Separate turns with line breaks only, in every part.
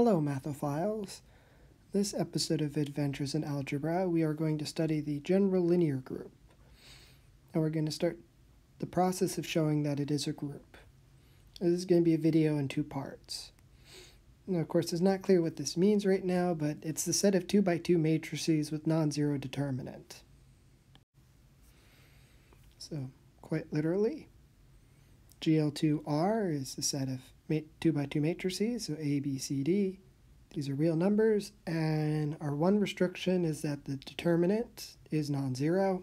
Hello, Mathophiles. This episode of Adventures in Algebra, we are going to study the general linear group. And we're going to start the process of showing that it is a group. This is going to be a video in two parts. Now, of course, it's not clear what this means right now, but it's the set of 2 by 2 matrices with non-zero determinant. So, quite literally, GL2R is the set of 2 by 2 matrices, so A, B, C, D. These are real numbers, and our one restriction is that the determinant is non-zero.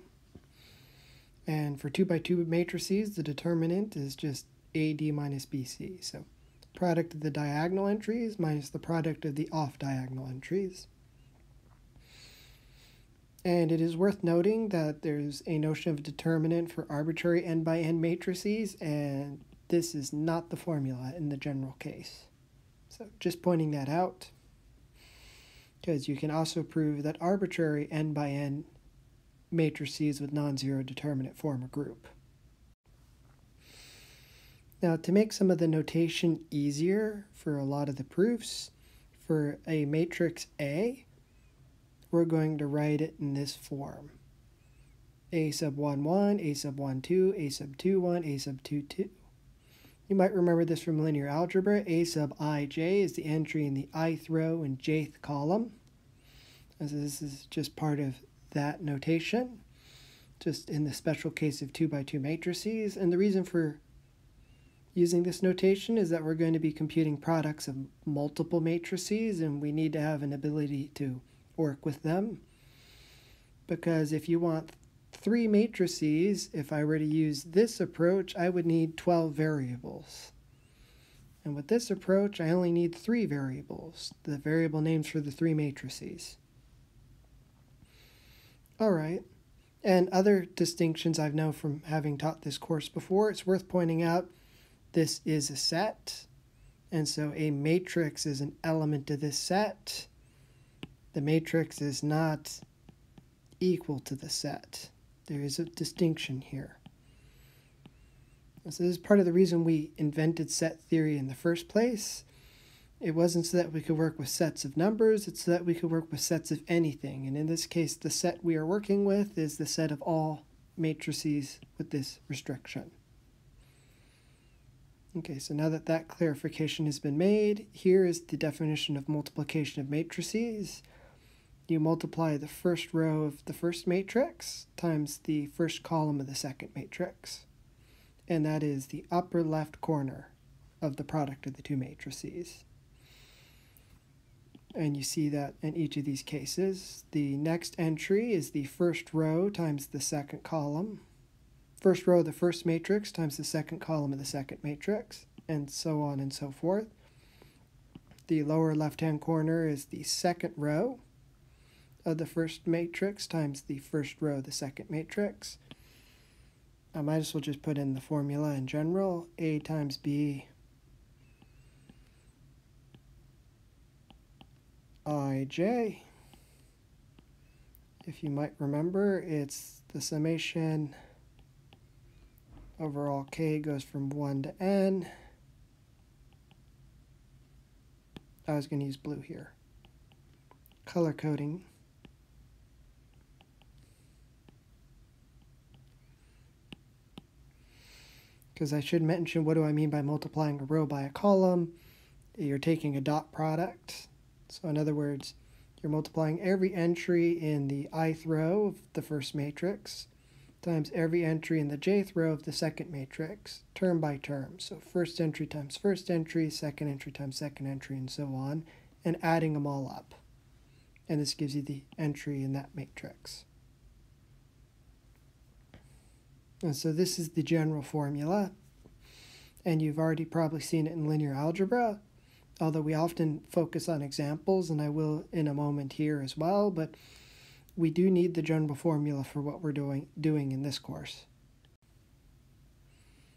And for 2 by 2 matrices, the determinant is just AD minus BC. So product of the diagonal entries minus the product of the off-diagonal entries. And it is worth noting that there's a notion of determinant for arbitrary n by n matrices, and this is not the formula in the general case. So just pointing that out, because you can also prove that arbitrary n by n matrices with non-zero determinant form a group. Now to make some of the notation easier for a lot of the proofs, for a matrix A, we're going to write it in this form. A sub 1, 1, A sub 1, 2, A sub 2, 1, A sub 2, 2. You might remember this from linear algebra. A sub ij is the entry in the ith row and jth column. As this is just part of that notation, just in the special case of 2 by 2 matrices. And the reason for using this notation is that we're going to be computing products of multiple matrices, and we need to have an ability to work with them. Because if you want three matrices, if I were to use this approach, I would need 12 variables. And with this approach, I only need three variables, the variable names for the three matrices. All right. And other distinctions I've known from having taught this course before, it's worth pointing out this is a set. And so a matrix is an element of this set. The matrix is not equal to the set. There is a distinction here. So this is part of the reason we invented set theory in the first place it wasn't so that we could work with sets of numbers, it's so that we could work with sets of anything. And in this case, the set we are working with is the set of all matrices with this restriction. Okay, so now that that clarification has been made, here is the definition of multiplication of matrices. You multiply the first row of the first matrix times the first column of the second matrix. And that is the upper left corner of the product of the two matrices. And you see that in each of these cases. The next entry is the first row times the second column. First row of the first matrix times the second column of the second matrix, and so on and so forth. The lower left-hand corner is the second row of the first matrix times the first row of the second matrix. I might as well just put in the formula in general. A times B ij. If you might remember, it's the summation overall k goes from 1 to n. I was going to use blue here. Color coding. Because I should mention what do I mean by multiplying a row by a column. You're taking a dot product so in other words, you're multiplying every entry in the ith row of the first matrix times every entry in the jth row of the second matrix, term by term. So first entry times first entry, second entry times second entry, and so on, and adding them all up. And this gives you the entry in that matrix. And so this is the general formula. And you've already probably seen it in linear algebra although we often focus on examples, and I will in a moment here as well, but we do need the general formula for what we're doing, doing in this course.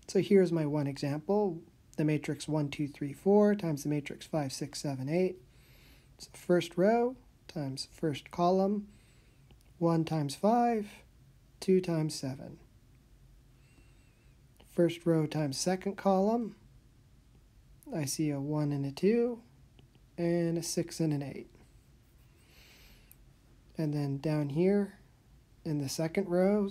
So here's my one example, the matrix 1, 2, 3, 4 times the matrix 5, 6, 7, 8. So first row times first column, 1 times 5, 2 times 7. First row times second column, I see a 1 and a 2. and a 6 and an 8. And then down here in the second row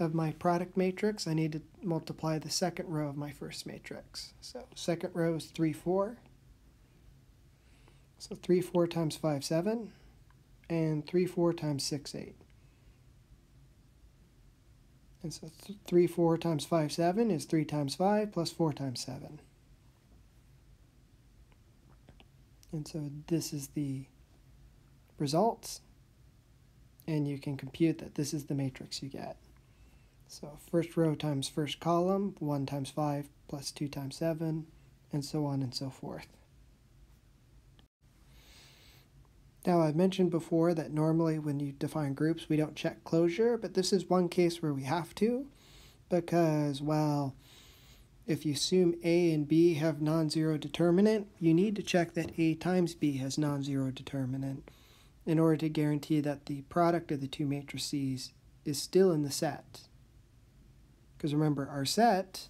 of my product matrix, I need to multiply the second row of my first matrix. So second row is 3, 4. So 3, 4 times 5, 7. And 3, 4 times 6, 8. And so 3, 4 times 5, 7 is 3 times 5 plus 4 times 7. And so this is the results and you can compute that this is the matrix you get. So first row times first column, 1 times 5 plus 2 times 7, and so on and so forth. Now I've mentioned before that normally when you define groups we don't check closure, but this is one case where we have to because, well, if you assume A and B have non-zero determinant, you need to check that A times B has non-zero determinant in order to guarantee that the product of the two matrices is still in the set. Because remember, our set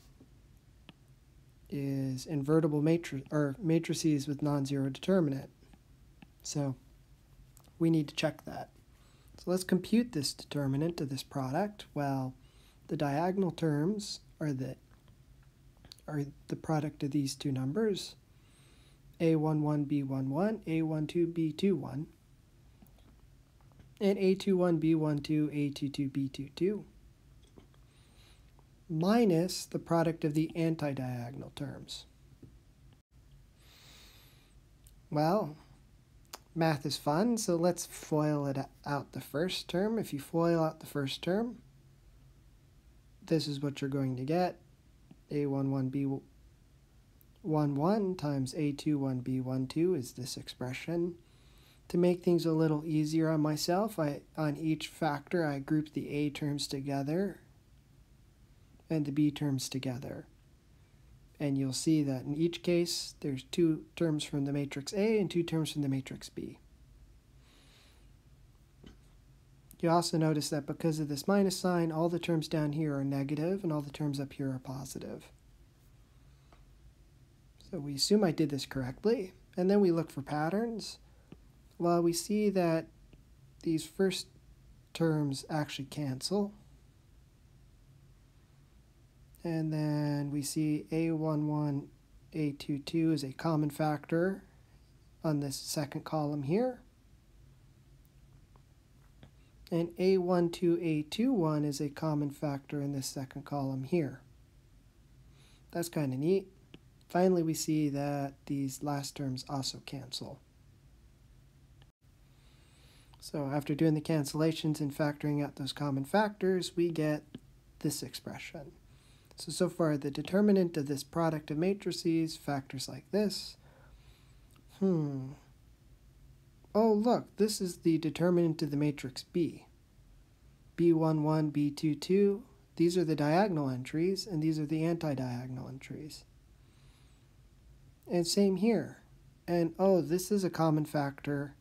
is invertible matrix or matrices with non-zero determinant. So we need to check that. So let's compute this determinant of this product. Well, the diagonal terms are the are the product of these two numbers, a11, b11, a12, b21 and A21, B12, A22, B22 minus the product of the anti-diagonal terms. Well, math is fun, so let's FOIL it out the first term. If you FOIL out the first term, this is what you're going to get. A11, B11 times A21, B12 is this expression. To make things a little easier on myself, I on each factor I group the A terms together and the B terms together. And you'll see that in each case there's two terms from the matrix A and two terms from the matrix B. You also notice that because of this minus sign, all the terms down here are negative and all the terms up here are positive. So we assume I did this correctly, and then we look for patterns well, we see that these first terms actually cancel. And then we see A11, A22 is a common factor on this second column here. And A12, A21 is a common factor in this second column here. That's kind of neat. Finally, we see that these last terms also cancel. So after doing the cancellations and factoring out those common factors, we get this expression. So, so far the determinant of this product of matrices factors like this. Hmm. Oh, look, this is the determinant of the matrix B. B11, B22, these are the diagonal entries, and these are the anti-diagonal entries. And same here. And oh, this is a common factor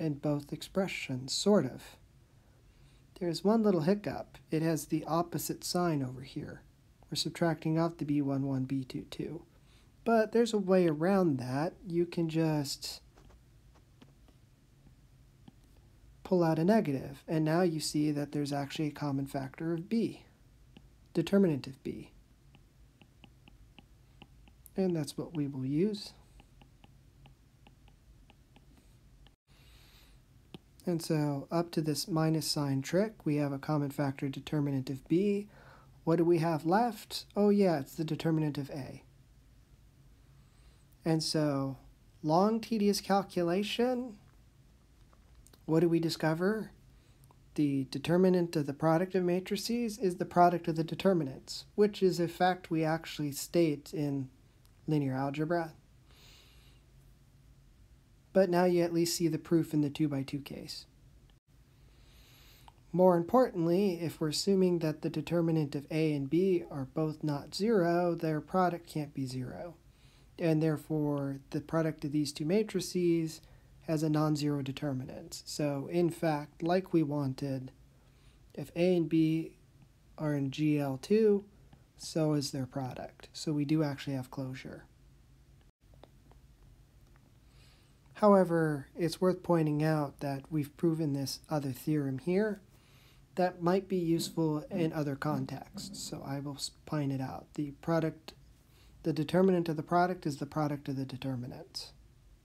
in both expressions, sort of. There's one little hiccup. It has the opposite sign over here. We're subtracting off the B11, B22. But there's a way around that. You can just pull out a negative, and now you see that there's actually a common factor of B, determinant of B. And that's what we will use. And so up to this minus sign trick, we have a common factor determinant of B. What do we have left? Oh yeah, it's the determinant of A. And so long tedious calculation, what do we discover? The determinant of the product of matrices is the product of the determinants, which is a fact we actually state in linear algebra but now you at least see the proof in the 2 by 2 case. More importantly, if we're assuming that the determinant of A and B are both not zero, their product can't be zero. And therefore, the product of these two matrices has a non-zero determinant. So in fact, like we wanted, if A and B are in GL2, so is their product. So we do actually have closure. However, it's worth pointing out that we've proven this other theorem here that might be useful in other contexts. So I will point it out. The product, the determinant of the product is the product of the determinants.